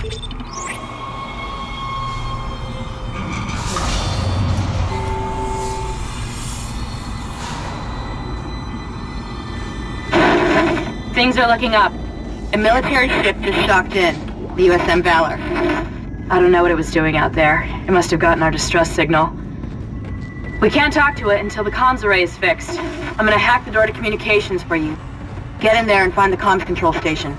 Things are looking up. A military ship just docked in, the USM Valor. I don't know what it was doing out there. It must have gotten our distress signal. We can't talk to it until the comms array is fixed. I'm gonna hack the door to communications for you. Get in there and find the comms control station.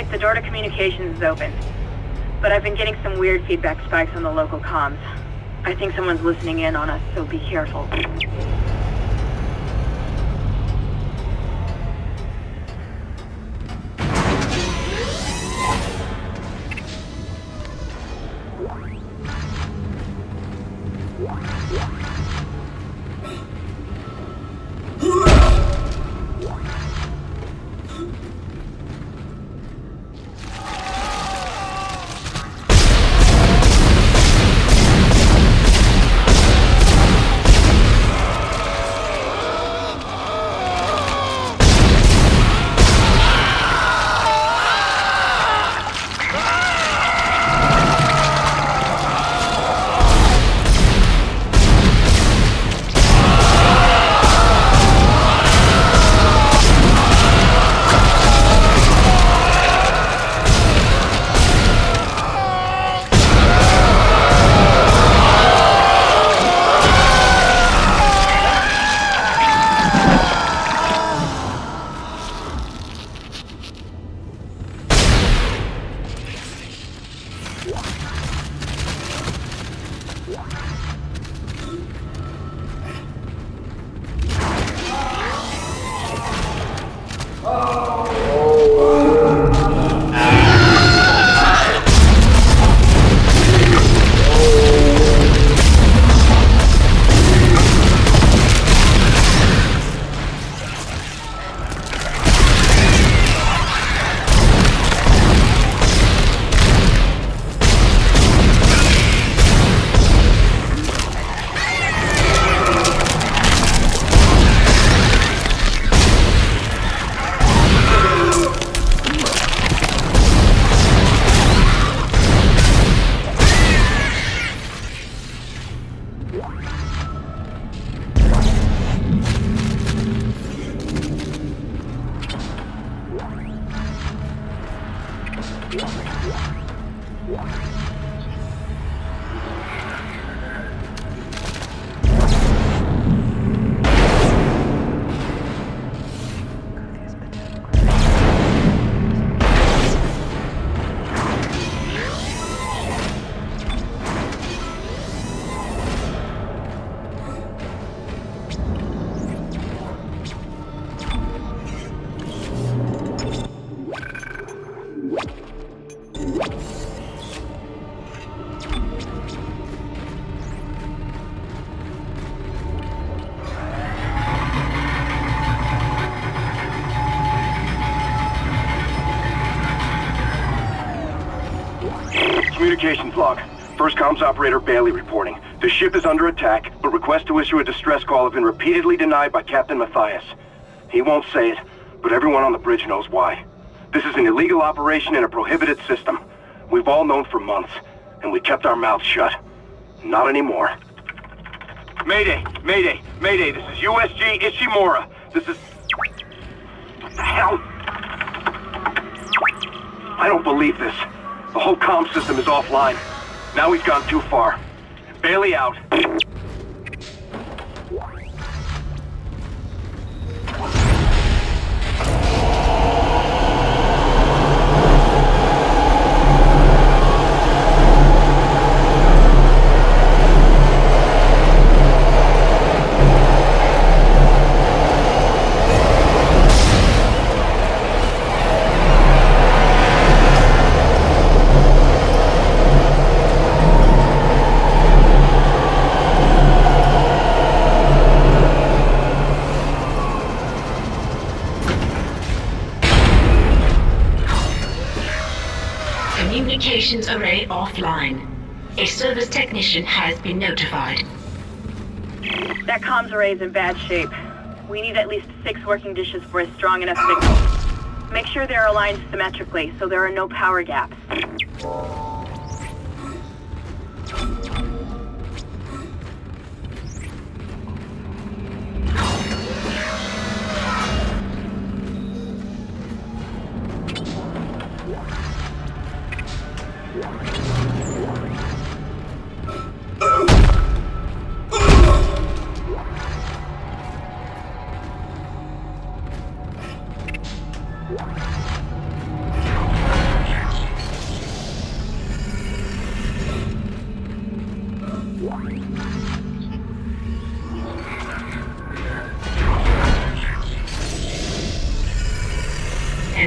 Isaac, the door to communications is open. But I've been getting some weird feedback spikes on the local comms. I think someone's listening in on us, so be careful. Comms operator Bailey reporting. The ship is under attack, but requests to issue a distress call have been repeatedly denied by Captain Mathius. He won't say it, but everyone on the bridge knows why. This is an illegal operation in a prohibited system. We've all known for months, and we kept our mouths shut. Not anymore. Mayday! Mayday! Mayday! This is USG Ishimura. This is... What the hell? I don't believe this. The whole comm system is offline. Now he's gone too far. Bailey out. Communications array offline. A service technician has been notified. That comms array is in bad shape. We need at least six working dishes for a strong enough signal. Make sure they're aligned symmetrically so there are no power gaps.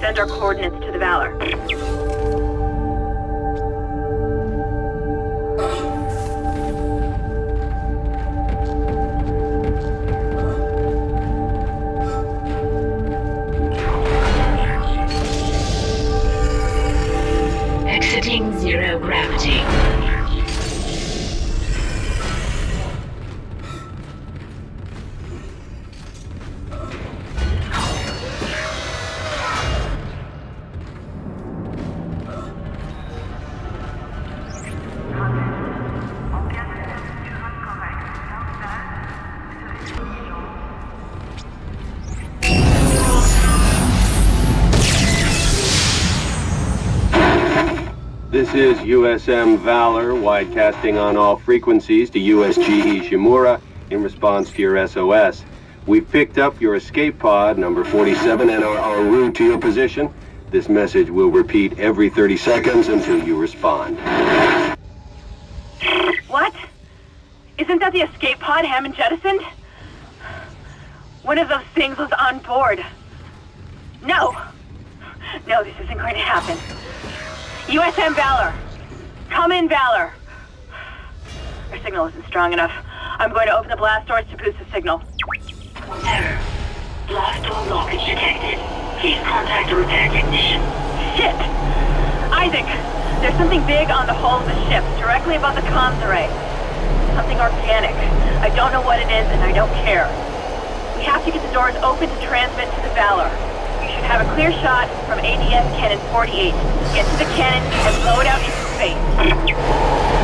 Send our coordinates This is USM Valor, widecasting on all frequencies to USG Ishimura in response to your SOS. We've picked up your escape pod, number 47, and are en route to your position. This message will repeat every 30 seconds until you respond. What? Isn't that the escape pod Hammond jettisoned? One of those things was on board. No. No, this isn't going to happen. USM Valor. Come in, Valor. Our signal isn't strong enough. I'm going to open the blast doors to boost the signal. Error. Blast door blockage detected. Please contact a repair technician. Shit! Isaac, there's something big on the hull of the ship, directly above the comms array. Something organic. I don't know what it is, and I don't care. We have to get the doors open to transmit to the Valor. Have a clear shot from ADS Cannon 48. Get to the cannon and blow out into space.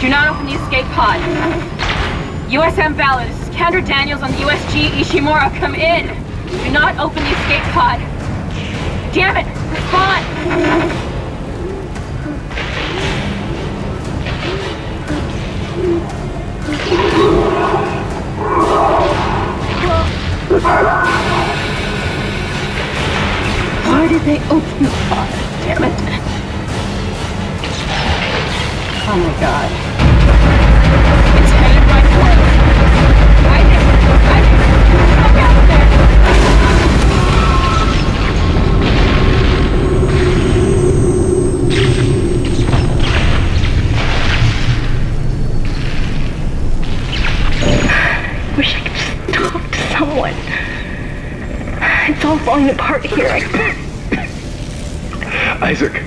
Do not open the escape pod. USM Valor, this is Kendra Daniels on the USG Ishimura, come in. Do not open the escape pod. Damn it, respond! Why did they open the pod? Damn it. Oh my god. Falling apart here. I- Isaac.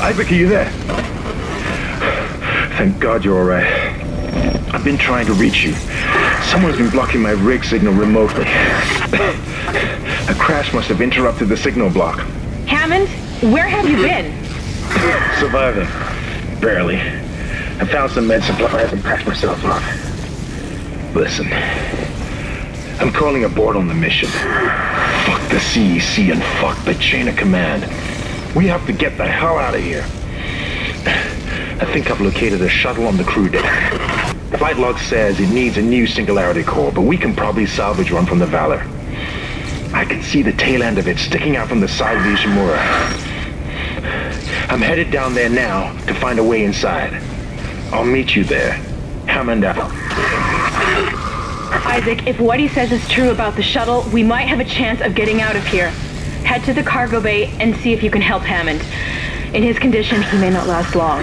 Isaac, are you there? Thank God you're alright. I've been trying to reach you. Someone's been blocking my rig signal remotely. A crash must have interrupted the signal block. Hammond, where have you been? Surviving. Barely. I found some med supplies and patched myself up. Listen. I'm calling aboard on the mission. Fuck the CEC and fuck the chain of command. We have to get the hell out of here. I think I've located a shuttle on the crew deck. Flight log says it needs a new singularity core, but we can probably salvage one from the Valor. I can see the tail end of it sticking out from the side of the Ishimura. I'm headed down there now to find a way inside. I'll meet you there. Hammond out. Isaac, if what he says is true about the shuttle, we might have a chance of getting out of here. Head to the cargo bay and see if you can help Hammond. In his condition, he may not last long.